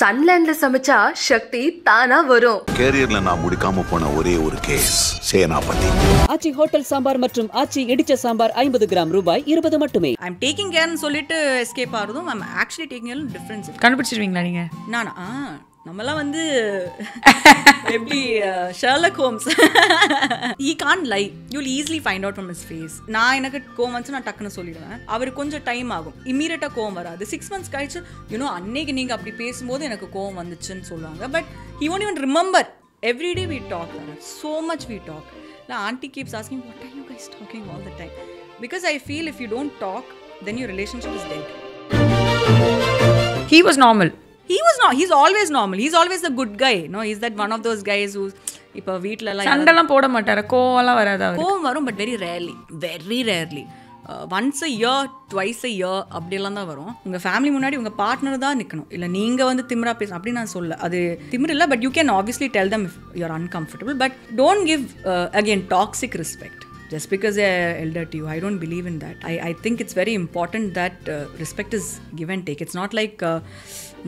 சன்லேண்ட்ல சமைச்சா சக்தி தானா வரும். கேரியர்ல நான் முடிக்காம போன ஒரே ஒரு கேஸ் சேனாபதி. ஆச்சி ஹோட்டல் சாம்பார் மற்றும் ஆச்சி இடிச்ச சாம்பார் ஐம்பது கிராம் ரூபாய் இருபது மட்டுமே. ஐம் டேக்கிங் கேர்னு சொல்லிட்டு எஸ்கேப் ஆகிறதும் ஐம் ஆக்சுவலி டேக்கிங் டிஃப்ரென்ஸ் கண்டுபிடிச்சிருவீங்களா நீங்க? நானா? நம்மலாம் வந்து எப்படி Sherlock Holmes he can lie you'll easily find out from his face நான் எனக்கு கோவம் வந்துச்சு நான் டக்குன்னு சொல்லிடுவேன். அவருக்கு கொஞ்சம் டைம் ஆகும். இம்மீடியட்டாக கோவம் வராது. சிக்ஸ் மந்த்ஸ் கழிச்சு யூனோ அன்னைக்கு நீங்கள் அப்படி பேசும்போது எனக்கு கோவம் வந்துச்சுன்னு சொல்லுவாங்க. But he won't even remember every day we talk so much we talk இல்லை aunty keeps asking what are you guys talking all the time because I feel if you don't talk then your relationship is dead he was normal he was not he's always normal. He's always the good guy. No he's that one of those guys who's இப்போ வீட்டில எல்லாம் யாராவது சண்டைலாம் போட மாட்டாரு. கோவம்லாம் வராது கோவம் வரும் but very rarely very rarely once a year twice a year அப்படியெல்லாம் தான் வரும். உங்கள் ஃபேமிலி முன்னாடி உங்கள் பார்ட்னர் தான் நிற்கணும் இல்லை நீங்கள் வந்து திமிரா பேச அப்படி நான் சொல்ல அது திமிர் இல்லை but you can obviously tell them if you're uncomfortable but don't give again toxic respect just because they're elder to you. I don't believe in that. I, I think it's very important that uh, respect is give and take. It's not like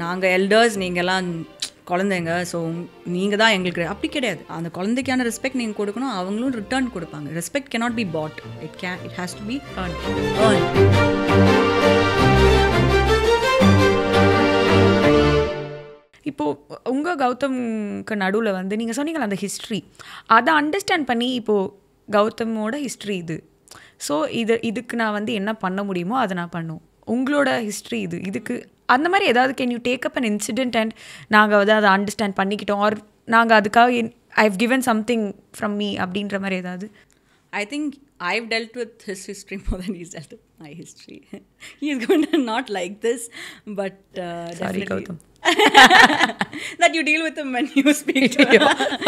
நாங்கள் elders நீங்கள்லாம் குழந்தைங்க so நீங்கள் தான் எங்களுக்கு அப்படி கிடையாது. அந்த குழந்தைக்கான respect நீங்கள் கொடுக்கணும் அவங்களும் ரிட்டர்ன் கொடுப்பாங்க. Respect cannot be bought it can it has to be earn இப்போது உங்கள் கௌதம்க்கு நடுவில் வந்து நீங்கள் சொன்னீங்களா அந்த ஹிஸ்ட்ரி அதை அண்டர்ஸ்டாண்ட் பண்ணி இப்போது கௌதமோட ஹிஸ்ட்ரி இது. ஸோ இது இதுக்கு நான் வந்து என்ன பண்ண முடியுமோ அதை நான் பண்ணுவோம் உங்களோட ஹிஸ்ட்ரி இது. இதுக்கு அந்த மாதிரி ஏதாவது can you take up an incident and நாங்கள் வந்து அதை அண்டர்ஸ்டாண்ட் பண்ணிக்கிட்டோம் ஆர் நாங்கள் அதுக்காக I have given something from me அப்படின்ற மாதிரி ஏதாவது I think I've dealt with his history more than he's dealt with my history. he's going to not like this, but uh, Sorry, definitely Gautam. that you deal with him when you speak to him.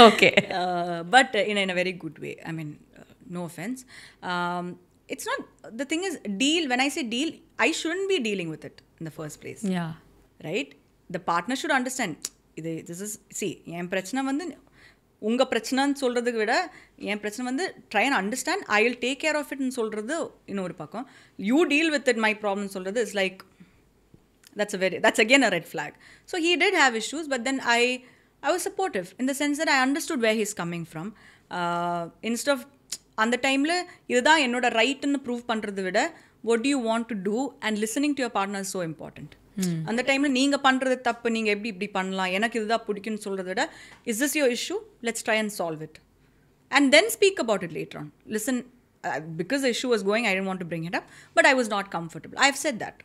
Okay. Uh, but uh, in, in a very good way. I mean, uh, no offense. Um, it's not the thing is deal. When I say deal, I shouldn't be dealing with it In the first place. Yeah right the partner should understand இது this is சி என் பிரச்சனை வந்து உங்கள் பிரச்சனைன்னு சொல்கிறதுக்கு விட என் பிரச்சனை வந்து try and understand I will take care of இட்னு சொல்கிறது இன்னொரு பக்கம். You deal with it my problem சொல்கிறது is like that's a very that's again a red flag. So he did have issues but then i i was supportive in the sense that i understood where he's coming from. Uh, instead of அந்த டைமில் இதுதான் என்னோட ரைட்டுன்னு prove பண்ணுறதை விட what do you want to do? And listening to your partner is so important. அந்த டைமில் நீங்கள் பண்ணுறது தப்பு நீங்கள் எப்படி இப்படி பண்ணலாம் எனக்கு இதுதான் பிடிக்கும்னு சொல்கிறத விட is this your issue let's try and solve it and then speak about it later on. Listen, uh, because the issue was going, I didn't want to bring it up, but I was not comfortable. I've said that.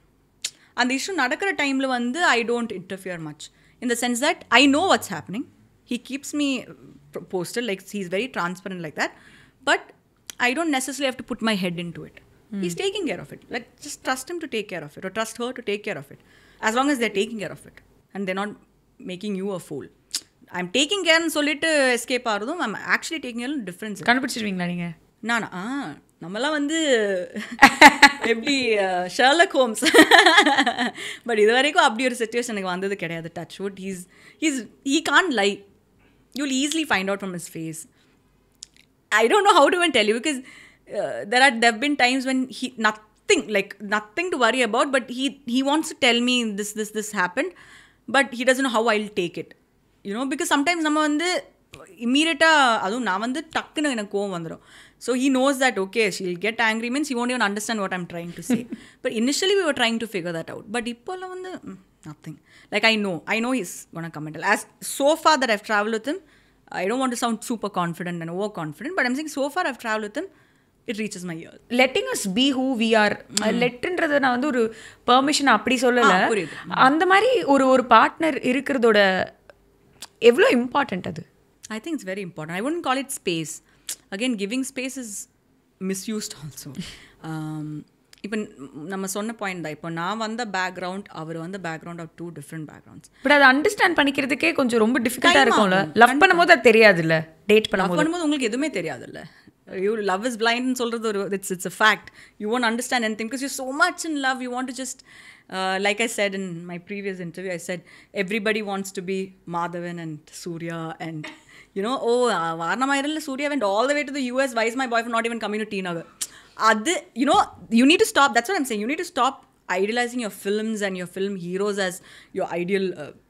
அந்த issue நடக்கிற டைமில் வந்து I don't interfere much in the sense that I know what's happening he keeps me posted like he is very transparent like that but I don't necessarily have to put my head into it he's taking care of it like just trust him to take care of it or trust her to take care of it as long as they're taking care of it and they're not making you a fool. I'm taking கேர்னு சொல்லிட்டு escape ஆகிறதும் I'm actually taking difference கண்டுபிடிச்சிருவீங்களா நீங்க? நானா ஆ நம்மலாம் வந்து எப்படி Sherlock Holmes but இது வரைக்கும் அப்படி ஒரு சுச்சுவேஷன் எனக்கு வந்தது கிடையாது. Touch wood he's he's he can lie you'll easily find out from his face I don't know how to even tell you because uh, there are there have been times when he nothing like nothing to worry about, but he he wants to tell me this this this happened, but he doesn't know how I'll take it. You know, because sometimes நம்ம வந்து இம்மீடியட்டாக அதுவும் நான் வந்து டக்குன்னு எனக்கு கோவம் வந்துடும் so he knows that okay she'll get angry means he won't even understand what I'm trying to say but initially we were trying to figure that out but இப்போல்லாம் வந்து nothing like I know I know is one comment as so far that I've traveled with him I don't want to sound super confident and overconfident, but I'm saying so far I've traveled with it reaches my ears. Letting us be who we are லெட்டுன்றது நான் வந்து ஒரு permission அப்படி சொல்லலை. அந்த மாதிரி ஒரு ஒரு partner இருக்கிறதோட எவ்வளோ இம்பார்ட்டன்ட் அது think it's very important. I wouldn't call it space. Again, giving space is misused also. Um, இப்போ நம்ம சொன்ன பாயிண்ட் தான் இப்போ நான் வந்த பேக்ரவுண்ட் அவர் வந்த background of two different backgrounds but அதை அண்டர்ஸ்டாண்ட் பண்ணிக்கிறதுக்கே கொஞ்சம் ரொம்ப டிஃபிகல்ட்டாக இருக்கும்ல. லவ் பண்ணும்போது அது தெரியாதுல்ல டேட் லவ் பண்ணும்போது பண்ணும்போது உங்களுக்கு எதுவுமே தெரியாதுல்ல யூ லவ் இஸ் பிளைண்ட்னு சொல்கிறது ஒரு it's it's a fact you won't understand N thing because you so much in love you want to just like I said in my previous interview I said everybody wants to be Madhavan and Suriya and you know oh வாரணமாயிரில் Suriya went all the way to the US whereas my boy not even கம்யூனி T Nagar அது you know you need to stop that's what I'm saying you need to stop idealising your films and your film heroes as your ideal எனக்கு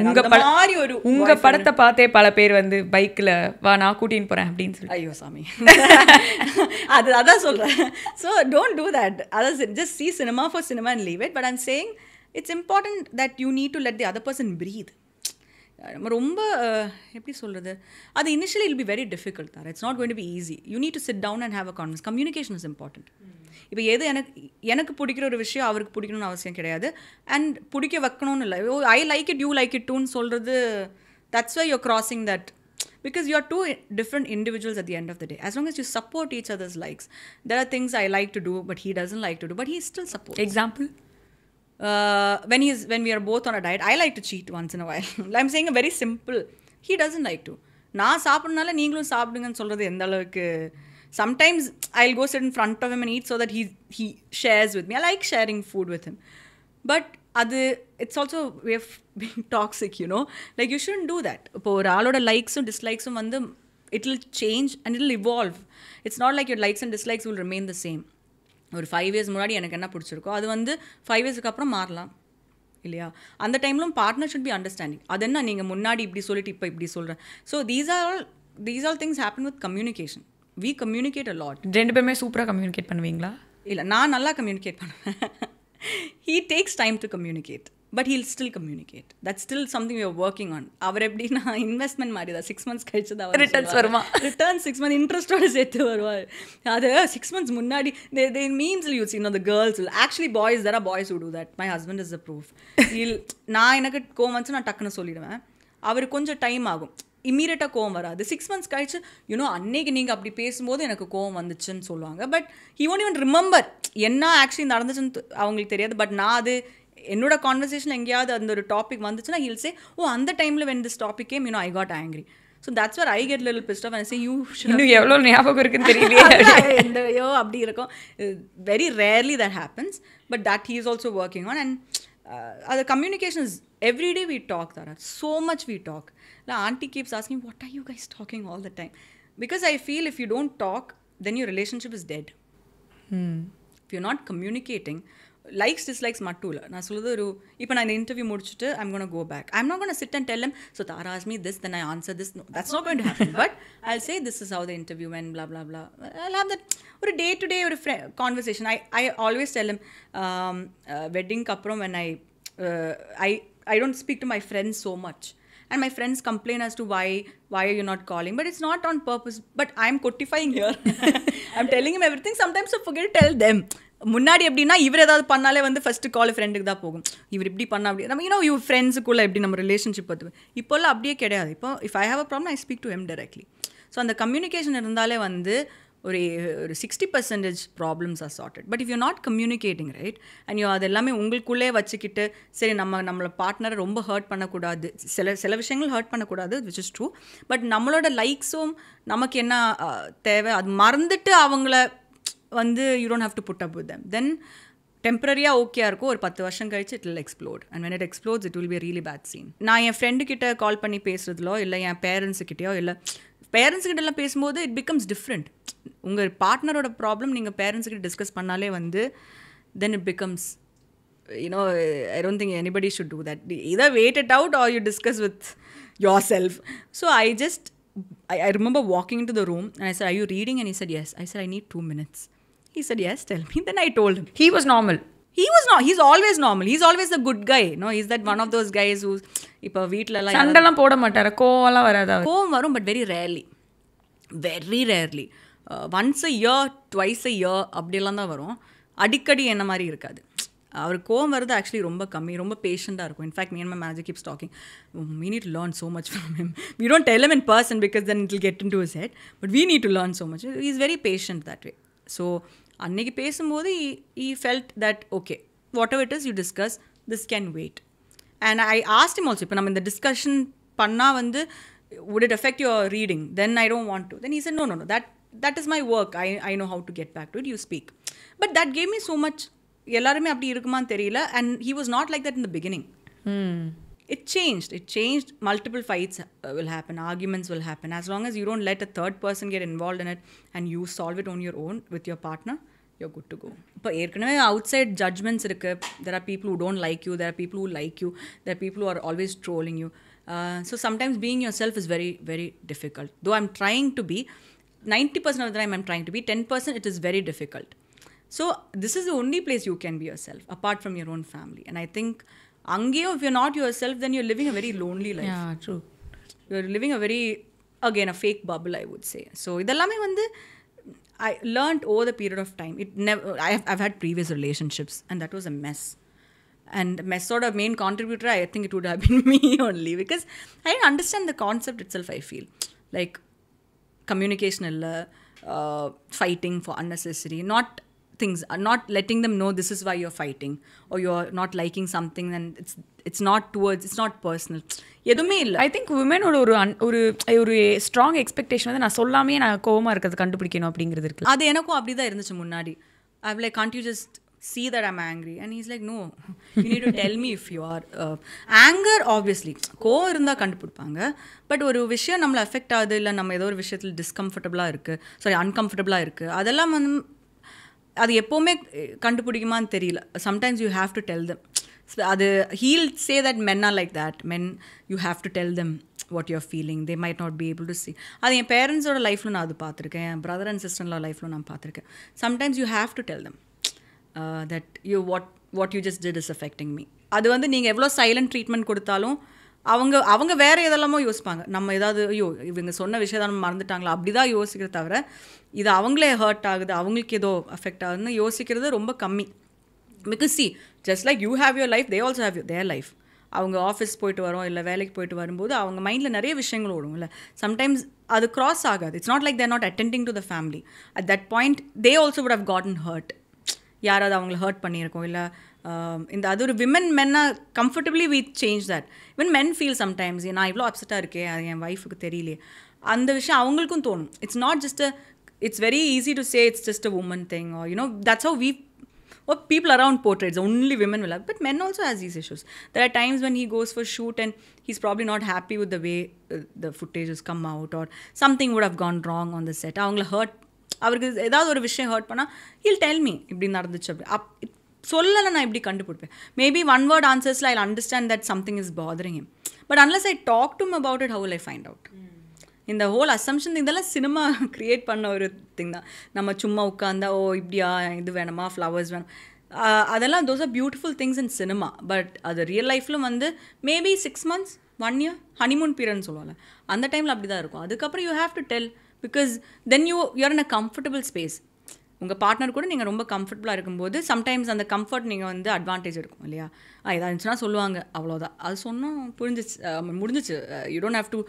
உங்க மாதிரி ஒரு உங்க படத்தை பார்த்தே பல பேர் வந்து பைக்ல வா நான் கூட்டின்னு போறேன் அப்படின்னு சொல்லி ஐயோ சாமி. அது அதான் சொல்கிறேன் ஸோ டோன்ட் டூ தட் அதான் just C cinema for cinema and leave it but I'm saying it's important that you need to let the other person breathe நம்ம ரொம்ப எப்படி சொல்கிறது அது initially it'll be very difficult தான் it's not going to be easy you need to sit down and have a converse communication is important இப்போ எது எனக்கு எனக்கு பிடிக்கிற ஒரு விஷயம் அவருக்கு பிடிக்கணும்னு அவசியம் கிடையாது அண்ட் பிடிக்க வைக்கணும்னு இல்லை ஓ I like it you like it டூன்னு சொல்கிறது that's why you're crossing that because you are two i- different individuals at the end of the day as long as you support each other's likes there are things i like to do but he doesn't like to do but he still supports example uh, when he's when we are both on a diet i like to cheat once in a while i'm saying a very simple he doesn't like to நான் சாப்பிட்றனால நீங்களும் சாப்பிடுங்கன்னு சொல்கிறது எந்த அளவுக்கு sometimes I go sit in front of him and eat so that he he shares with me. I like sharing food with him. But அது it's also way of being toxic you know like you should do that இப்போ ஒரு ஆளோட லைக்ஸும் டிஸ்லைக்ஸும் வந்து it will change and it will evolve it's not like your likes and dislikes will remain the same ஒரு five years முன்னாடி எனக்கு என்ன பிடிச்சிருக்கோ அது வந்து ஃபைவ் இயர்ஸ்க்கு அப்புறம் மாறலாம் இல்லையா? அந்த டைம்லும் பார்ட்னர் ஷுட் பி அண்டர்ஸ்டாண்டிங் அது என்ன நீங்கள் முன்னாடி இப்படி சொல்லிட்டு இப்போ இப்படி சொல்கிறேன் so these are all these all things happen with communication we communicate a lot ரெண்டு பேருமே சூப்பரா கம்யூனிகேட் பண்ணுவீங்களா? இல்லை நான் நல்லா கம்யூனிகேட் பண்ணுவேன். He takes time to communicate but he'll still communicate that still something you're working on அவர் எப்படின்னா investment மாதிரி தான். சிக்ஸ் மந்த்ஸ் கழிச்சு தான் Returns வருமா? ரிட்டர்ன் சிக்ஸ் மந்த் இன்ட்ரெஸ்டோட சேர்த்து வருவார். அது சிக்ஸ் மந்த்ஸ் முன்னாடி தே தே மீன்ஸ் யூஸ் இன்னும் the கேர்ள்ஸ் ஆக்சுவலி பாய்ஸ் தர boys do that my husband is a proof இல் நான் எனக்கு கோவம் வந்துச்சு நான் டக்குன்னு சொல்லிடுவேன். அவர் கொஞ்சம் டைம் ஆகும். இம்மீடியட்டாக கோவம் வராது. சிக்ஸ் மந்த்ஸ் கழிச்சு யூனோ அன்னைக்கு நீங்கள் அப்படி பேசும்போது எனக்கு கோவம் வந்துச்சுன்னு சொல்லுவாங்க. But he won't even remember என்ன ஆக்சுவலி நடந்துச்சுன்னு அவங்களுக்கு தெரியாது. பட் நான் அது என்னோட கான்வர்சேஷன் எங்கேயாவது அந்த ஒரு டாபிக் வந்துச்சுன்னா ஹில் சே ஓ அந்த டைமில் when this topic came you know I got angry so that's where I get lil pissed off say you இன்னும் எவ்வளவு ஞாபகம் இருக்குன்னு தெரியலையே. இந்த ஐயோ அப்படி இருக்கும். Very rarely that happens but that he is also working on and அது communication is every day we talk there so much we talk இல்லை aunty keeps asking what are you guys talking all the time because I feel if you don't talk then your relationship is dead if you not communicating likes dislikes மட்டும் இல்லை நான் சொல்லுறது ஒரு இப்போ நான் இந்த interview முடிச்சுட்டு I'm gonna go back I'm not gonna sit and tell them so Thara ask me this then I answer this that's not going to happen but I say this is how the interview when blah blah blah. I have that ஒரு day to day ஒரு conversation I I always tell them வெட்டிங்க்கு அப்புறம் when I I I don't speak to my friends so much and my friends complain as to why why are you not calling? But it's not on purpose. But i'm codifying here. I'm telling him everything. Sometimes i forget to tell them. முன்னாடி எப்படின்னா இவர் ஏதாவது பண்ணாலே வந்து first call ஃப்ரெண்டுக்கு தான் போகும். இவர் இப்படி பண்ணால் அப்படி நம்ம யூனோ இவர் ஃப்ரெண்ட்ஸுக்குள்ளே எப்படி நம்ம ரிலேஷன்ஷிப் பார்த்து இப்போல்லாம் அப்படியே கிடையாது. இப்போ if I have a problem I speak to him directly so அந்த கம்யூனிகேஷன் இருந்தாலே வந்து ஒரு ஒரு sixty percentage problems are sorted but if you not communicating right and you அது எல்லாமே உங்களுக்குள்ளே வச்சுக்கிட்டு சரி நம்ம நம்மளை பார்ட்னரை ரொம்ப ஹர்ட் பண்ணக்கூடாது. சில சில விஷயங்கள் ஹர்ட் பண்ணக்கூடாது விச் இஸ் ட்ரூ பட் நம்மளோட லைக்ஸும் நமக்கு என்ன தேவை? அது மறந்துட்டு அவங்கள வந்து you don't have to put up with them then டெம்பரரியாக ஓகேயா இருக்கும். ஒரு பத்து வருஷம் கழிச்சு it will explode and when it explodes it will be really bad scene நான் என் ஃப்ரெண்டு கிட்ட கால் பண்ணி பேசுறதுலோ இல்லை என் பேரண்ட்ஸுக்கிட்டயோ இல்லை பேரண்ட்ஸ் எல்லாம் பேசும்போது இட் பிகம்ஸ் டிஃப்ரெண்ட் உங்கள் பார்ட்னரோட ப்ராப்ளம் நீங்கள் பேரண்ட்ஸ் கிட்ட டிஸ்கஸ் பண்ணாலே வந்து then it becomes you know I don't think anybody should do that either wait it out or you discuss with yourself so i just I, I remember walking into the room and i said are you reading and he said yes i said i need two minutes he said yes tell me then i told him he was normal he was not he's always normal he's always the good guy no he's that one of those guys who இப்போ வீட்டில எல்லாம் யாராவது- சண்டைலாம் போட மாட்டாரா கோவம்லாம் வராதா கோவம் வரும் but very rarely very rarely once a year twice a year அப்படிலாம் தான் வரும் அடிக்கடி என்ன மாதிரி இருக்காது அவர் கோவம் வருது ஆக்சுவலி ரொம்ப கம்மி ரொம்ப பேஷண்ட்டாக இருக்கும் in fact mean my magic keeps talking we need to learn so much from him we don't tell in person because then it will get into is head but we need to learn so much is very patient that way so அன்னைக்கு பேசும்போது he felt that okay whatever it is you discuss this can wait and I asked him also இப்போ நம்ம இந்த discussion பண்ணால் வந்து would it affect your reading? Then I don't want to. Then he no no no, no, that is my work i i know how to get back to it you speak but that gave me so much எல்லாருமே அப்படி இருக்குமான்னு தெரியல and he was not like that in the beginning it changed it changed multiple fights uh, will happen arguments will happen as long as you don't let a third person get involved in it and you solve it on your own with your partner you're good to go இப்போ ஏற்கனவே outside judgements இருக்குது there are people who don't like you there are people who like you there people are always trolling you so sometimes being yourself is very very difficult though I'm trying to be ninety percent of the time I'm trying to be ten percent it is very difficult so this is the only place you can be yourself apart from your own family and I think அங்கேயும் if you're not yourself then you're living a very lonely life yeah true you're living a very again a fake bubble i would say so இதெல்லாமே வந்து i learned over the period of time it never I have, i've had previous relationships and that was a mess and mess sort of main contributor i think it would have been me only because i didn't understand the concept itself i feel like uh, fighting for unnecessary not things uh, not letting them know this is why you're fighting or you're not liking something and it's it's not towards it's not personal எதுவுமே இல்லை I think உமனோட ஒரு un- ஒரு ஒரு strong expectation வந்து நான் சொல்லாமே நான் கோவமா இருக்கிறது கண்டுபிடிக்கணும் அப்படிங்கிறது இருக்கு அது எனக்கும் அப்படி தான் இருந்துச்சு முன்னாடி I like can't you just see that I'm angry. And he's like no you need to tell me if you are uh, anger obviously. கோவம் இருந்தால் கண்டுபிடிப்பாங்க. பட் ஒரு விஷயம் நம்மளை அஃபெக்ட் ஆகுது இல்லை நம்ம ஏதோ ஒரு விஷயத்தில் டிஸ்கம்ஃபர்டபுளாக இருக்குது சாரி அன்கம்ஃபர்டபுளாக இருக்குது அதெல்லாம் வந்து அது எப்போவுமே கண்டுபிடிக்குமான்னு தெரியல. Sometimes you have to tell them அது he'll say that men are like that men you have to tell them what you're feeling they might not be able to see அது என் பேரண்ட்ஸோட லைஃப்பில் நான் அது பார்த்துருக்கேன். என் பிரதர் அண்ட் சிஸ்டர்லோ லைஃப்பில் நான் பார்த்துருக்கேன். Sometimes you have to tell them that you what what you just did is affecting me அது வந்து நீங்கள் எவ்வளோ சைலண்ட் ட்ரீட்மெண்ட் கொடுத்தாலும் அவங்க அவங்க வேறு எதெல்லாமோ யோசிப்பாங்க. நம்ம ஏதாவது ஐயோ இவங்க சொன்ன விஷயம் தான் மறந்துட்டாங்களா? அப்படி தான் யோசிக்கிறத தவிர இது அவங்களே ஹர்ட் ஆகுது அவங்களுக்கு ஏதோ அஃபெக்ட் ஆகுதுன்னு யோசிக்கிறது ரொம்ப கம்மி. Because see just like you have your life they also have you their life அவங்க ஆஃபீஸ் போயிட்டு வரோம் இல்லை வேலைக்கு போயிட்டு வரும்போது அவங்க மைண்டில் நிறைய விஷயங்கள் ஓடும் இல்லை? சம்டைம்ஸ் அது கிராஸ் ஆகாது. It's not like they're not attending to the family at that point they also would have gotten hurt யாராவது அவங்கள ஹர்ட் பண்ணியிருக்கோம் இல்லை இந்த அது ஒரு women மென்னாக comfortably we change that even men feel sometimes நான் இவ்வளோ அப்செட்டாக இருக்கேன் அது என் ஒய்ஃபுக்கு தெரியலையே அந்த விஷயம் அவங்களுக்கும் தோணும் it's not just a it's very easy to say it's just a woman thing or you know that's how we or people around portraits only women will have but men also has these issues there are times when he goes for shoot and he's probably not happy with the way uh, the footage has come out or something would have gone wrong on the set அவங்கள hurt அவருக்கு ஏதாவது ஒரு விஷயம் hurt பண்ணால் heel del me இப்படி நடந்துச்சு அப்படி. அப் சொல்லலை நான் இப்படி கண்டுபிடிப்பேன். Maybe one word ஆன்சர்ஸில் I understand that something is bothering him. But unless I talk to about it how I find out இந்த ஹோல் அசம்ஷன் இதெல்லாம் சினிமா க்ரியேட் பண்ண ஒரு திங் தான். நம்ம சும்மா உட்காந்தா ஓ இப்படியா? இது வேணுமா? ஃப்ளவர்ஸ் வேணும். அதெல்லாம் those are beautiful things in cinema but அது ரியல் லைஃப்பில் வந்து maybe six months one year honeymoon பீரியட்னு சொல்லுவாங்க. அந்த டைமில் அப்படி தான் இருக்கும். அதுக்கப்புறம் you have to tell because then you you're in a comfortable space உங்கள் பார்ட்னர் கூட நீங்கள் ரொம்ப கம்ஃபர்டபுளாக இருக்கும்போது சம்டைம்ஸ் அந்த கம்ஃபர்ட் நீங்கள் வந்து அட்வான்டேஜ் இருக்கும் இல்லையா? ஆ இருந்துச்சுன்னா சொல்லுவாங்க. அவ்வளோதான் அது சொன்னோம் புரிஞ்சிச்சு முடிஞ்சிச்சு. You don't have to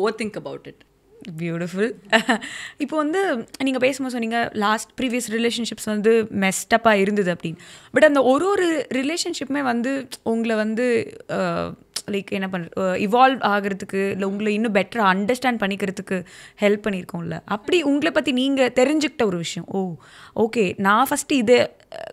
overthink about it beautiful இப்போ வந்து நீங்கள் பேசும்போது சொன்னீங்க லாஸ்ட் ப்ரீவியஸ் ரிலேஷன்ஷிப்ஸ் வந்து மெஸ்டப்பாக இருந்தது அப்படின்னு. பட் அந்த ஒரு ஒரு ரிலேஷன்ஷிப்புமே வந்து உங்களை வந்து லைக் என்ன பண்ணுற இவால்வ் ஆகிறதுக்கு இல்லை உங்களை இன்னும் பெட்டராக அண்டர்ஸ்டாண்ட் பண்ணிக்கிறதுக்கு ஹெல்ப் பண்ணியிருக்கோம்ல. அப்படி உங்களை பற்றி நீங்கள் தெரிஞ்சுக்கிட்ட ஒரு விஷயம். ஓ ஓகே நான் ஃபஸ்ட்டு இதை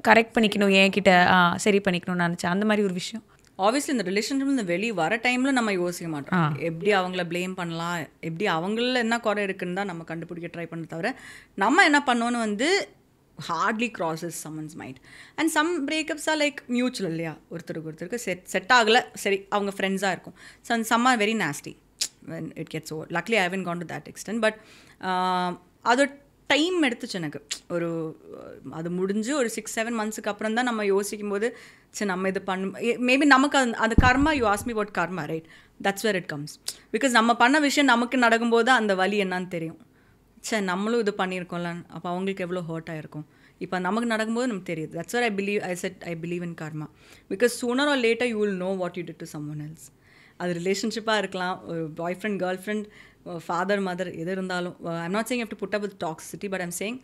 கரெக்ட் பண்ணிக்கணும் என்கிட்ட ஆ, சரி பண்ணிக்கணும்னு நினச்சேன். அந்த மாதிரி ஒரு விஷயம். ஆப்வியஸ்லி இந்த ரிலேஷன்ஷிப் இந்த வெளியே வர டைமில் நம்ம யோசிக்க மாட்டோம். எப்படி அவங்கள ப்ளேம் பண்ணலாம்? எப்படி அவங்கள என்ன குறை இருக்குன்னு தான் நம்ம கண்டுபிடிக்க ட்ரை பண்ண தவிர நம்ம என்ன பண்ணோன்னு வந்து hardly crosses someone's mind and some பிரேக்கப்ஸாக like mutual இல்லையா? ஒருத்தருக்கு ஒருத்தருக்கு செட் செட் ஆகலை. சரி அவங்க ஃப்ரெண்ட்ஸாக இருக்கும். Some some are very nasty when it gets oh luckily I haven't gone to that extent but uh, அது டைம் எடுத்துச்சு எனக்கு. ஒரு அது முடிஞ்சு ஒரு சிக்ஸ் செவன் மந்த்ஸுக்கு அப்புறம் தான் நம்ம யோசிக்கும் போது சரி நம்ம இது பண்ணும் மேபி நமக்கு அந்த அந்த karma you ask me what karma right that's where it comes because நம்ம பண்ண விஷயம் நமக்கு நடக்கும்போது அந்த வழி என்னன்னு தெரியும். சே நம்மளும் இது பண்ணியிருக்கோம்ல. அப்போ அவங்களுக்கு எவ்வளோ ஹர்ட் ஆகிருக்கும் இப்போ நமக்கு நடக்கும்போது நமக்கு தெரியுது. That's where I believe I said I believe in karma because sooner or லேட்டாக you will know what you did to someone else அது ரிலேஷன்ஷிப்பாக இருக்கலாம். ஒரு பாய் friend girl friend father mother எது இருந்தாலும். I'm not saying to put up with toxicity but I'm saying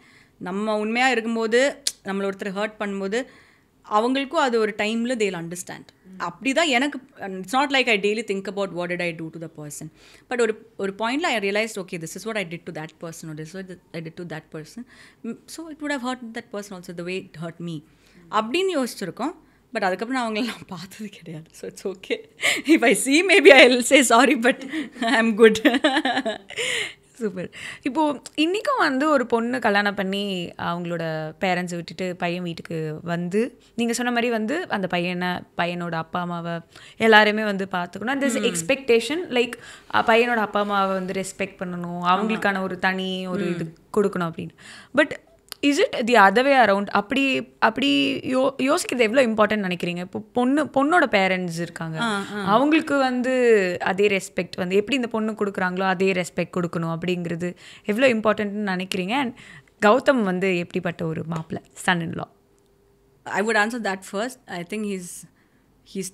நம்ம உண்மையாக இருக்கும்போது நம்மளை ஒருத்தர் ஹர்ட் பண்ணும்போது அவங்களுக்கும் அது ஒரு டைமில் தேல் அண்டர்ஸ்டாண்ட் அப்படி தான் எனக்கு it's not like I daily think about what did I do to the person but ஒரு ஒரு பாயிண்டில் I realised okay this is what I did to that person this I did to that person so it would have hurt that person also the way it hurt me அப்படின்னு யோசிச்சிருக்கோம். But அதுக்கப்புறம் நான் அவங்கள பார்த்தது கிடையாது. So it's okay if I see maybe I will say sorry but I am good super. இப்போது இன்றைக்கும் வந்து ஒரு பொண்ணு கல்யாணம் பண்ணி அவங்களோட பேரண்ட்ஸை விட்டுட்டு பையன் வீட்டுக்கு வந்து நீங்கள் சொன்ன மாதிரி வந்து அந்த பையனை பையனோட அப்பா அம்மாவை எல்லாருமே வந்து பார்த்துக்கணும். அந்த எக்ஸ்பெக்டேஷன் லைக் பையனோட அப்பா அம்மாவை வந்து ரெஸ்பெக்ட் பண்ணணும். அவங்களுக்கான ஒரு தனி ஒரு இது கொடுக்கணும் அப்படின்னு. But is it the other way around அப்படி அப்படி யோ யோசிக்கிறது எவ்வளோ இம்பார்ட்டன்ட் நினைக்கிறீங்க? இப்போ பொண்ணு பொண்ணோட பேரண்ட்ஸ் இருக்காங்க. அவங்களுக்கு வந்து அதே ரெஸ்பெக்ட் வந்து எப்படி இந்த பொண்ணு கொடுக்குறாங்களோ அதே ரெஸ்பெக்ட் கொடுக்கணும் அப்படிங்கிறது எவ்வளோ இம்பார்ட்டன்ட்னு நினைக்கிறீங்க? அண்ட் கௌதம் வந்து எப்படிப்பட்ட ஒரு மாப்பிள்ளை? Son in law would answer that first. I think he's he's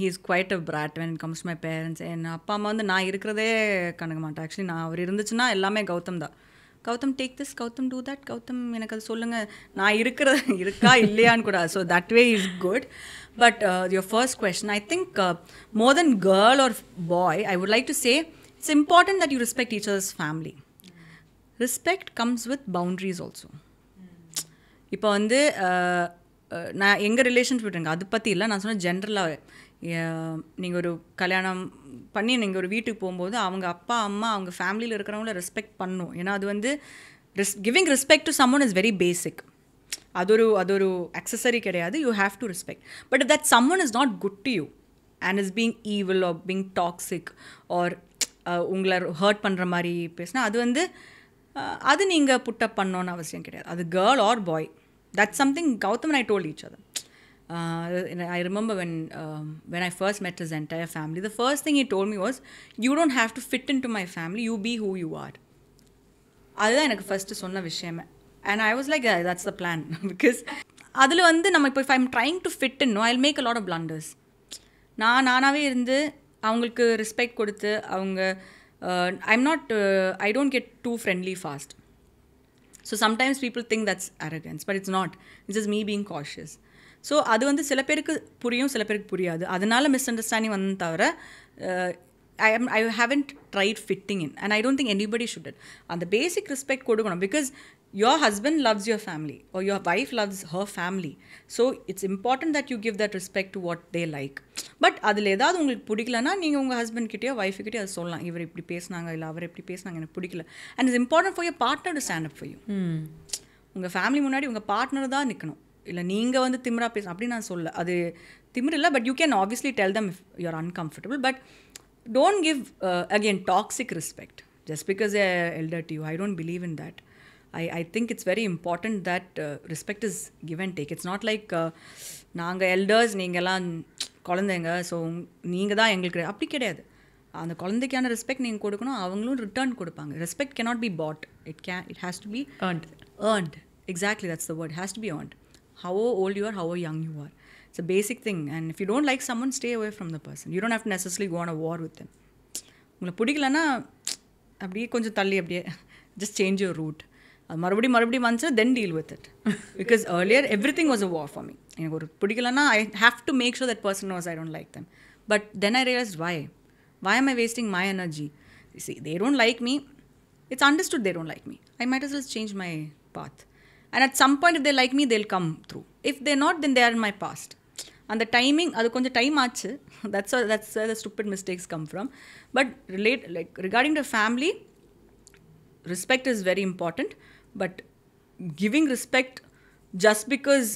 he's quite a brat when it comes to my parents. என் அப்பா அம்மா வந்து நான் இருக்கிறதே கணக்க மாட்டேன். ஆக்சுவலி நான் அவர் இருந்துச்சுன்னா எல்லாமே கௌதம் தான். Gautam take this Gautam do that Gautam எனக்கு அது சொல்லுங்கள் நான் இருக்கிற இருக்கா இல்லையான்னு கூட so that way is good but your first question I think more then girl or boy I would like to say it's important that you respect teachers family respect comes with boundaries also இப்போ வந்து அஹ், அஹ், நான் எங்கள் relations விட்டுருங்க அது பற்றி இல்லை நான் சொன்ன ஜென்ரலாக நீங்கள் ஒரு கல்யாணம் பண்ணி நீங்கள் ஒரு வீட்டுக்கு போகும்போது அவங்க அப்பா அம்மா அவங்க ஃபேமிலியில் இருக்கிறவங்கள ரெஸ்பெக்ட் பண்ணும். ஏன்னா அது வந்து res giving respect to someone is very basic அது ஒரு அது ஒரு அக்சசரி கிடையாது. You have to respect but that someone is not good to you and is being evil or being toxic or உங்களை ஹர்ட் பண்ணுற மாதிரி பேசினா அது வந்து அது நீங்கள் புட்டப் பண்ணோன்னு அவசியம் கிடையாது. அது girl or boy that something Gautam I told each other I remember when when I first met his entire family the first thing he told me was you don't have to fit into my family. You be who you are. அதுதான் எனக்கு first சொன்ன விஷயமே. And I was like that's the plan because அதில் வந்து நம்ம இப்போ I'm trying to fit இன்னும் I make a lot of blunders நான் நானாகவே இருந்து அவங்களுக்கு ரெஸ்பெக்ட் கொடுத்து அவங்க I'm not I don't get too friendly fast so sometimes people think that's arrogance but it's not it's is me being cautious so அது வந்து சில பேருக்கு புரியும் சில பேருக்கு புரியாது. அதனால மிஸ் அண்டர்ஸ்டாண்டிங் வந்து தவிர I am I haven't tried fitting in and I don't think anybody should it அந்த பேசிக் ரெஸ்பெக்ட் கொடுக்கணும். Because your husband loves your family or your wife loves her family. So it's important that you give that respect to what they like but அதில் ஏதாவது உங்களுக்கு பிடிக்கலனா நீங்கள் உங்கள் husband கிட்டயோ wife கிட்டயோ அதை சொல்லலாம். இவர் இப்படி பேசினாங்க இல்லை அவர் இப்படி பேசினாங்க எனக்கு பிடிக்கல. And it's important for your partner to stand up for you உங்கள் ஃபேமிலி முன்னாடி உங்கள் பார்ட்னர் தான் நிற்கணும் இல்லை நீங்கள் வந்து திமிரா பேசணும் அப்படி நான் சொல்ல அது திமிர் இல்லை but you can obviously tell them if you're uncomfortable but don't give again toxic respect just because a elder to you I don't believe in that I I think it's very important that respect is give and take it's not like நாங்கள் elders நீங்கள்லாம் குழந்தைங்க so நீங்கள் தான் எங்களுக்கு அப்படி கிடையாது. அந்த குழந்தைக்கான respect நீங்கள் கொடுக்கணும் அவங்களும் ரிட்டர்ன் கொடுப்பாங்க. Respect be bought. It can it has to be Earned. earned. Exactly that's the word. It has to be earned. how old you are how young you are it's a basic thing and if you don't like someone stay away from the person you don't have to necessarily go on a war with them உங்களுக்கு பிடிக்கலன்னா அப்படியே கொஞ்சம் தள்ளி அப்படியே just change your root அது மறுபடியும் மறுபடியும் வந்துச்சுன்னா then deal with it because earlier everything was a war for me எனக்கு ஒரு பிடிக்கலன்னா I have to make sure that person was I don't like them but then I realise why why am I wasting my energy? You see, they don't like me. It's understood they don't like me. I might as well change and at And point if they like me they'll come through if they not then not, then they அந்த timing அது கொஞ்சம் time ஆச்சு. That's that's the stupid mistakes come from but relate like regarding the family respect is very important but giving respect just because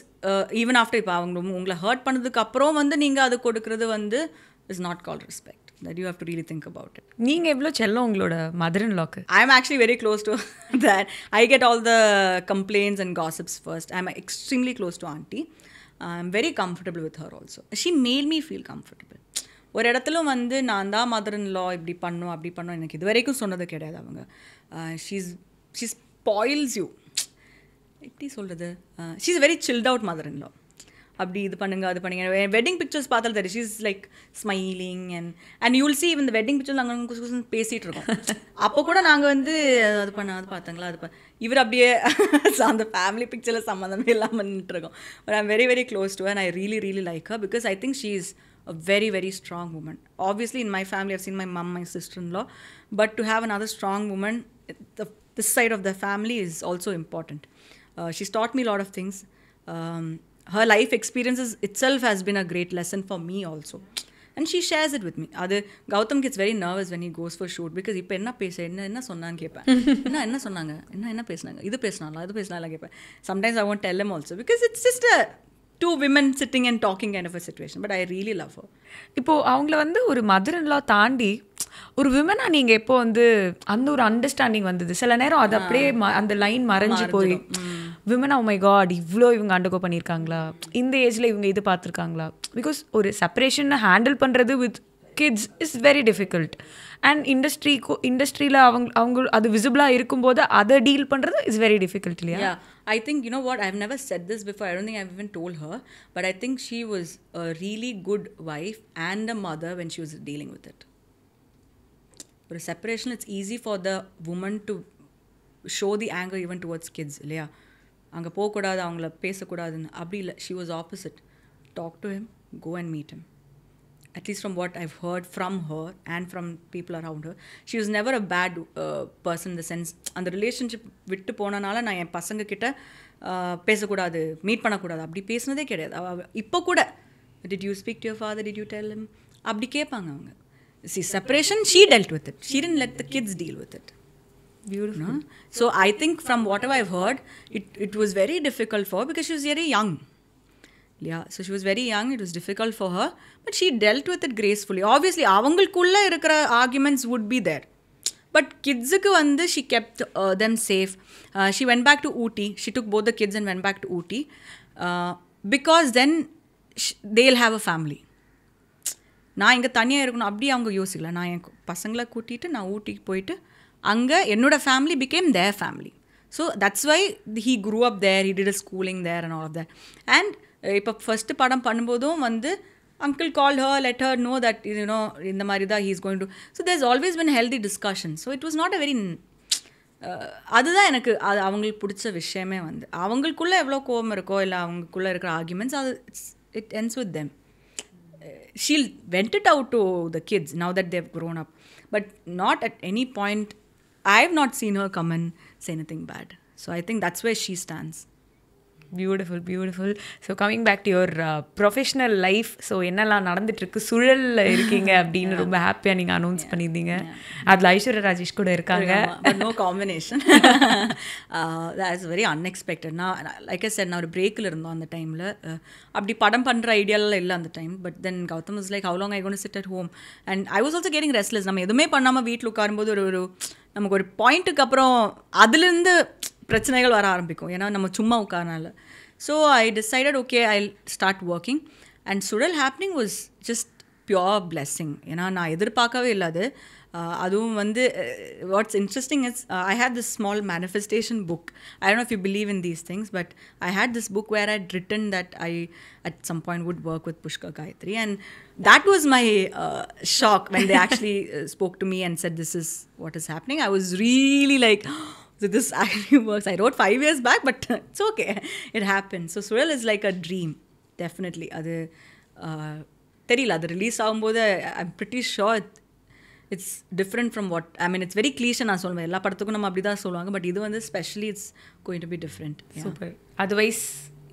even after இப்போ அவங்க உங்களை hurt பண்ணதுக்கு அப்புறம் வந்து நீங்கள் அது கொடுக்கறது வந்து is not call respect that you have to really think about it நீங்கள் எவ்வளோ செல்லம் உங்களோட மதர் இன் லாக்கு I'm actually very close to that. I get all the complaints and gossips first. I'm extremely close to auntie. I'm very comfortable with her also. She made me feel comfortable. ஒரு இடத்துல வந்து நான் தான் mother in law இப்படி பண்ணும் அப்படி பண்ணும் எனக்கு இது வரைக்கும் சொன்னது கிடையாது அவங்க ஷீஸ் ஷீ ஸ்பாயில்ஸ் யூ எப்படி சொல்கிறது she's very chilled out mother in law அப்படி இது பண்ணுங்க அது பண்ணுங்க. வெட்டிங் பிக்சர்ஸ் பார்த்தாலும் தெரியும். She's like smiling and and you'll see இந்த வெட்டிங் பிக்சர் நாங்கள் குசு குசுன்னு பேசிகிட்டு இருக்கோம். அப்போ கூட நாங்கள் வந்து அது பண்ண அது பார்த்தாங்களா அது இவர் அப்படியே அந்த ஃபேமிலி பிக்சரில் சம்மந்தமே இல்லாமல் நின்றுருக்கோம் but I'm very very close to and I really really like her because I think she is a very very strong woman. Obviously in my family i've seen my mom my sister-in-law but to have another strong woman the, this side of the family is also important. Uh, she's taught me a lot of things. Um, her life experiences itself has been a great lesson for me also. And she shares it with me அது Gautham gets very nervous when he goes for shoot because இப்போ என்ன பேச என்ன என்ன சொன்னான்னு கேட்பேன். என்ன என்ன சொன்னாங்க? என்ன என்ன பேசுனாங்க? இது பேசினாங்களா இது பேசினாலாம் கேட்பேன். Sometimes I won't tell em also because it's just a two women sitting and talking kind of a situation but I really love her. இப்போ அவங்கள வந்து ஒரு மதர்ன்லாம் தாண்டி ஒரு விமனா நீங்க எப்போ வந்து அந்த ஒரு அண்டர்ஸ்டாண்டிங் வந்தது. சில நேரம் அது அப்படியே ம- அந்த லைன் மறைஞ்சு போய் விமன் ஓ மை காட் இவ்வளோ இவங்க அண்டர்கோ பண்ணியிருக்காங்களா இந்த ஏஜில் இவங்க இது பார்த்துருக்காங்களா பிகாஸ் ஒரு செப்பரேஷனை ஹேண்டில் பண்ணுறது with kids is very difficult and இண்டஸ்ட்ரிக்கு இண்டஸ்ட்ரியில் அவங்க அவங்க அது விசிபிளாக இருக்கும்போது அதை டீல் பண்ணுறது இஸ் வெரி டிஃபிகல்ட் இல்லையா I think you know what I've never said this before I don't think I even told her but I think she was a really good wife and a mother when she was dealing with it ஒரு separation it's easy for the woman to show the anger even towards kids இல்லையா அங்கே போகக்கூடாது அவங்கள பேசக்கூடாதுன்னு. அப்படி இல்லை. She was opposite talk to him go and meet him at least from what I've heard from her and from people around her she was never a bad person uh, since அந்த relationship விட்டு போனனால நான் என் பசங்கக்கிட்ட பேசக்கூடாது meet பண்ணக்கூடாது. அப்படி பேசுனதே கிடையாது. இப்போ கூட did you speak to your father did you tell அப்படி கேட்பாங்க அவங்க. See separation she dealt with it she didn't let the kids deal with it Beautiful. No? So I think from whatever I've heard, it, it was very difficult for her because she was very young. இல்லையா so she was very young it was difficult for her but she dealt with it gracefully obviously அவங்களுக்குள்ளே இருக்கிற arguments would be there but கிட்ஸுக்கு வந்து she kept them safe she went back to Ooty she took both the kids and went back to Ooty because then they'll have a family நான் இங்கே தனியாக இருக்கணும் அப்படி அவங்க யோசிக்கல நான் என் பசங்களை கூட்டிகிட்டு நான் ஊட்டிக்கு போயிட்டு அங்கே என்னோட family became their family so that's why he grew up there he did schooling there and all of there and இப்போ ஃபஸ்ட்டு படம் பண்ணும்போதும் வந்து uncle call her let her know that you know இந்த மாதிரி தான் he's going to so there is always been healthy discussion so it was not a very அதுதான் எனக்கு அது அவங்களுக்கு பிடிச்ச விஷயமே வந்து. அவங்களுக்குள்ளே எவ்வளோ கோவம் இருக்கோ இல்லை அவங்களுக்குள்ளே இருக்கிற ஆர்குமெண்ட்ஸ் அது it ends with them she'll vent it out to the kids now that they've grown up but not at any point i've not seen her come and say anything bad. So i think that's where she stands beautiful beautiful so coming back to your professional life so என்னெல்லாம் நடந்துட்டு இருக்கு சுழல்ல இருக்கீங்க அப்படின்னு ரொம்ப ஹாப்பியாக நீங்கள் announce பண்ணியிருந்தீங்க. அதில் ஐஸ்வர்யா ராஜேஷ் கூட இருக்காங்க. but no combination. Uh, that is very unexpected. நான் லைக் செட் நான் ஒரு பிரேக்கில் இருந்தோம் அந்த டைமில் அப்படி படம் பண்ணுற ஐடியாலாம் இல்லை அந்த time but then Gautham is like how long I gonna sit at home and I was also getting restless நம்ம எதுவுமே பண்ணாமல் வீட்டில் உட்காரும்போது ஒரு ஒரு நமக்கு ஒரு பாயிண்ட்டுக்கு அப்புறம் அதுலேருந்து பிரச்சனைகள் வர ஆரம்பிக்கும் ஏன்னா நம்ம சும்மா உட்காரனால so I decided okay I start working and சுழல் happening was just pure blessing ஏன்னா நான் எதிர்பார்க்கவே இல்லை அது Uh, அதுவும் வந்து what's interesting is I had this small manifestation book I don if you believe in these things but i had this book where i'd written that i at some point would work with pushka gayatri and that was my uh, shock when they actually uh, spoke to me and said this is what is happening i was really like so this actually works i wrote five years back but it's okay it happened so surreal is like a dream definitely அது uh, தெரியல அது release ஆகும்போது I'm pretty sure it's different from what I mean it's very cliche நான் சொல்லுவேன் எல்லா படத்துக்கும் நம்ம அப்படி தான் சொல்லுவாங்க பட் இது வந்து specially it's going to be different super otherwise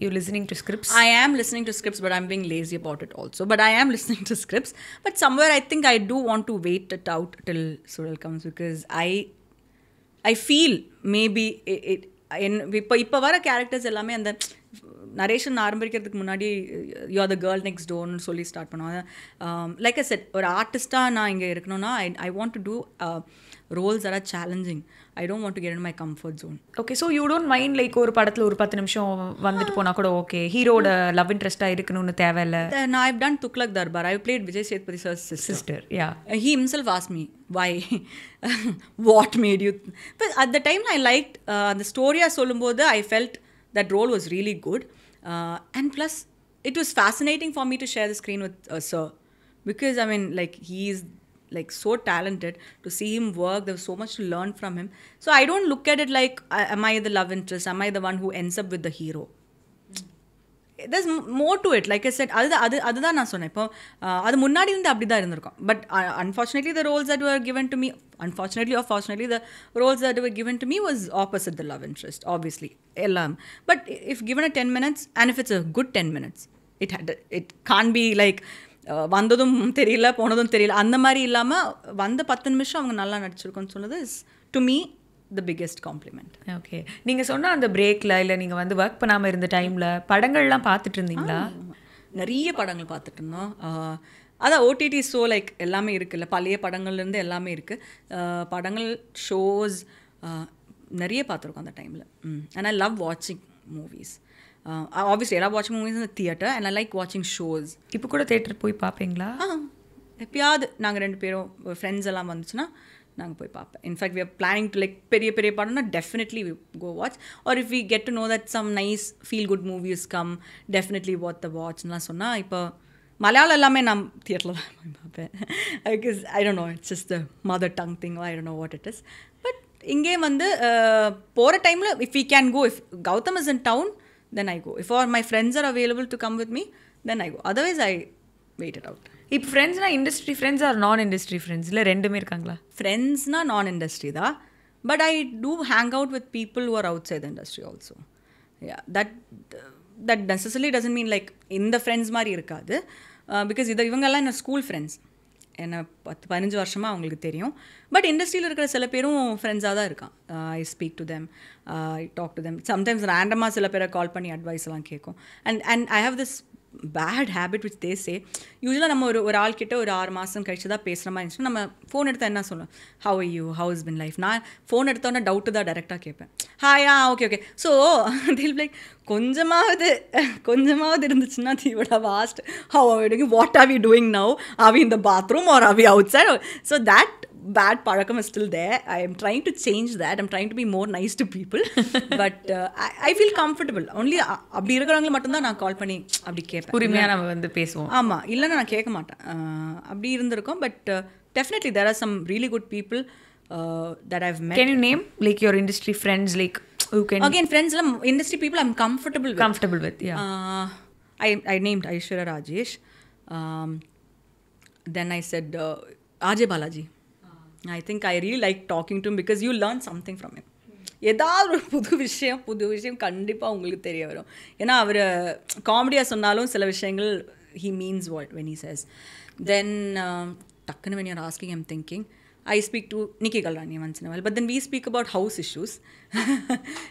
you listening to scripts I am listening to scripts, but I'm being lazy about it also. But I am listening to scripts. But somewhere I think I do want to wait it out till Sural comes because I I feel maybe என் இப்போ இப்போ வர characters எல்லாமே அந்த narration ஆரம்பிக்கிறதுக்கு முன்னாடி you are the girl next டோர்னு சொல்லி start பண்ணுவாங்க. Like a set ஒரு ஆர்டிஸ்ட்டாக நான் இங்கே இருக்கணும்னா I I want to do roles are challenging I don't want to get in my comfort zone okay so you don't mind like ஒரு படத்தில் ஒரு பத்து நிமிஷம் வந்துட்டு போனால் கூட ஓகே ஹீரோட லவ் இன்ட்ரெஸ்ட்டாக இருக்கணும்னு தேவையில்ல I've done Tuklak Darbar. I played Vijay Sethupathi sir's sister. Sister yeah Uh, he himself asked me why what made you but at the time i liked uh, the story I சொல்லும்போது i felt that role was really good uh, and plus it was fascinating for me to share the screen with uh, sir because i mean like he's like so talented to see him work there was so much to learn from him so i don't look at it like uh, am i the love interest am i the one who ends up with the hero there's m- more to it like i said அதுதான் அது அதுதான் நான் சொன்னேன் இப்போ uh, அது முன்னாடி இருந்து அப்படி தான் இருந்திருக்கும் but unfortunately the roles that were given to me unfortunately or fortunately the roles that were given to me was opposite the love interest obviously எல்லாம் but if given a 10 minutes and if it's a good 10 minutes it had it can't be like ah, வந்ததும் தெரியல போனதும் தெரியல. அந்த மாதிரி இல்லாமல் வந்த பத்து நிமிஷம் அவங்க நல்லா நடிச்சிருக்கோன்னு சொன்னது is to me the biggest compliment okay நீங்க சொன்ன அந்த பிரேக்ல இல்ல நீங்க வந்து ஒர்க் பண்ணாம இருந்த டைம்ல படங்கள்லாம் பார்த்துட்டு இருந்தீங்களா நிறைய படங்கள் பார்த்துட்டு இருந்தோம் அதான் ஓடிடி ஷோ லைக் எல்லாமே இருக்குல்ல பழைய படங்கள்லேருந்து எல்லாமே இருக்குது படங்கள் ஷோஸ் நிறைய பார்த்துருக்கோம் அந்த டைமில் அண்ட் ஐ லவ் வாட்சிங் மூவிஸ் ஆப்வியஸ்லி எல்லா வாட்சிங் மூவிஸ் இந்த தியேட்டர் அண்ட் ஐ லைக் வாட்சிங் ஷோஸ் இப்போ கூட தேட்டர் போய் பார்ப்பீங்களா? எப்பயாவது நாங்கள் ரெண்டு பேரும் ஃப்ரெண்ட்ஸ் எல்லாம் வந்துச்சுன்னா நாங்கள் போய் பார்ப்பேன். In fact we are planning to like பெரிய பெரிய படம்னா definitely we go watch or if we get to know that some nice feel good movies come definitely what the வாட்ச்லாம் சொன்னால் இப்போ மலையாளம் எல்லாமே நான் தியேட்டரில் தான் போய் பார்ப்பேன். Because I don't know it's just the mother tongue thing I don't know what it is but இங்கே வந்து போகிற டைமில் if we can go if Gautham is in town then I go if or my friends are available to come with me then I go otherwise I wait it out இப்போ ஃப்ரெண்ட்ஸ்னா industry friends or நான் industry friends இல்லை ரெண்டுமே இருக்காங்களா ஃப்ரெண்ட்ஸ்னா நான் industry தான் but I do hang out with people who are outside the industry also. Yeah that that necessarily doesn't mean like இந்த ஃப்ரெண்ட்ஸ் மாதிரி இருக்காது பிகாஸ் இது இவங்கெல்லாம் என்ன ஸ்கூல் ஃப்ரெண்ட்ஸ் என்ன பத்து பதினஞ்சு வருஷமாக அவங்களுக்கு தெரியும். பட் இண்டஸ்ட்ரியில் இருக்கிற சில பேரும் ஃப்ரெண்ட்ஸாக தான் இருக்கான். I speak to them I talk to them sometimes ரேண்டமாக சில பேரை கால் பண்ணி அட்வைஸ் எல்லாம் கேட்கும். And and I have this bad habit which they say யூஸ்வலாக நம்ம ஒரு ஒரு ஆள்கிட்ட ஒரு ஆறு மாதம் கழிச்சு தான் பேசுகிற மாதிரி இருந்துச்சுன்னா நம்ம ஃபோன் எடுத்தால் என்ன சொல்லணும் how you how is been life நான் ஃபோன் எடுத்தோன்னே டவுட்டு தான் டேரெக்டாக கேட்பேன். ஹாயா okay okay so till like கொஞ்சமாவது கொஞ்சமாவது இருந்துச்சுன்னா தீவோட vast have asked doing what are we doing now we doing now? Are bathroom are the we or are we bad பழக்கம் is still there I am trying to change that I'm trying to be more nice to people but uh, I, I feel comfortable only அ- அப்படி இருக்கிறவங்களை மட்டும்தான் நான் கால் பண்ணி அப்படி கேட்பேன் உரிமையாக நம்ம வந்து பேசுவோம் ஆமாம் இல்லைன்னா நான் கேட்க மாட்டேன் அப்படி இருந்திருக்கோம் but definitely there are some really good people that I've met can you name like your industry friends like you can again friends எல்லாம் industry people i'm comfortable with comfortable with yeah uh, I, I named Aishwarya Rajesh. Um, then I said uh, Ajay Balaji. I think I really like talking to him because you learn something from him. ஏதாவது ஒரு புது விஷயம் புது விஷயம் கண்டிப்பாக உங்களுக்கு தெரிய வரும் ஏன்னா அவர் காமெடியாக சொன்னாலும் சில விஷயங்கள் he means what when he says then டக்குன்னு when you're asking I'm thinking I speak to Nikki Galrani once in a while, but then we speak about house issues.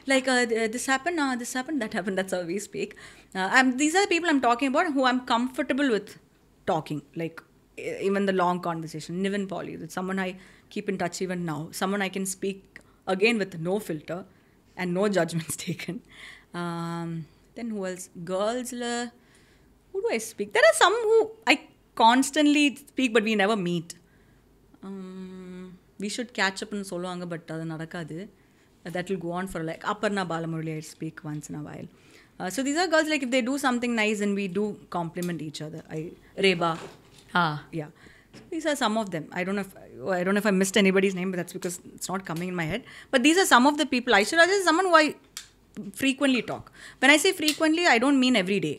like, uh, th- this happened, uh, this happened, that happened, that's how we speak. Uh, I'm, these are the people I'm talking about who I'm comfortable with talking, like, e- even the long conversation. Niven Polly, that's someone I keep in touch even now, someone I can speak again with no filter and no judgments taken. Um, then who else? Girls, la, who do I speak? There are some who I constantly speak, but we never meet. We should catch அப்னு சொல்லுவாங்க but அது நடக்காது that will go on for like Aparna Balamurali I speak once in a while so these are girls like if they do something nice and we do compliment each other I Reba ah yeah so these are some of them i don't know if i don't know if i missed anybody's name but that's because it's not coming in my head but these are some of the people aishwarya is someone who i frequently talk when i say frequently i don't mean every day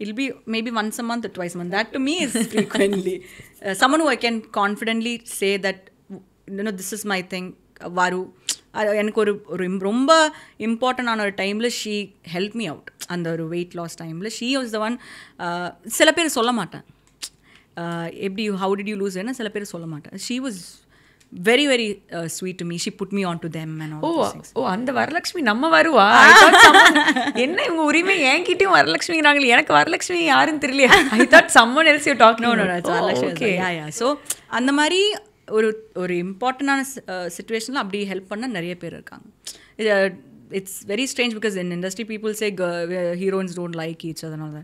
it'll be maybe once a month or twice a month that to me is frequently uh, someone who i can confidently say that you know this is my thing வாரு அது எனக்கு ஒரு ஒரு im- ரொம்ப இம்பார்ட்டண்டான ஒரு டைமில் she help me out அந்த ஒரு வெயிட் லாஸ் டைமில் ஷீ வாஸ் த ஒன் சில பேர் சொல்ல மாட்டேன் uh, எப்படி ஹவு டிட் யூ லூஸ் சில பேர் சொல்ல மாட்டேன் she was very very sweet to me she put me on to them oh oh அந்த வரலட்சுமி நம்ம வருவா? என்ன இவங்க உரிமை? என்கிட்டயும் வரலட்சுமிங்கிறாங்களே. எனக்கு வரலட்சுமி யாருன்னு தெரியலையா? I thought someone else you talk no no okay yeah yeah so அந்த மாதிரி ஒரு ஒரு இம்பார்ட்டண்டான சுச்சுவேஷனில் அப்படி ஹெல்ப் பண்ண நிறைய பேர் இருக்காங்க. It's very strange because in industry people say heroines don't like each அதனால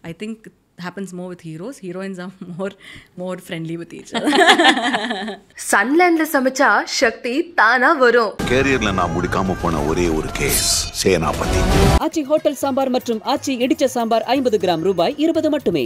I think happens more with heroes heroines are more more friendly with each சன்லேண்ட்ல சமைச்சா சக்தி தானா வரும். கேரியர்ல நான் முடிக்காம போன ஒரே ஒரு கேஸ் சேனாபதி. ஆச்சி ஹோட்டல் சாம்பார் மற்றும் ஆச்சி இடிச்ச சாம்பார் ஐம்பது கிராம் ரூபாய் இருபது மட்டுமே.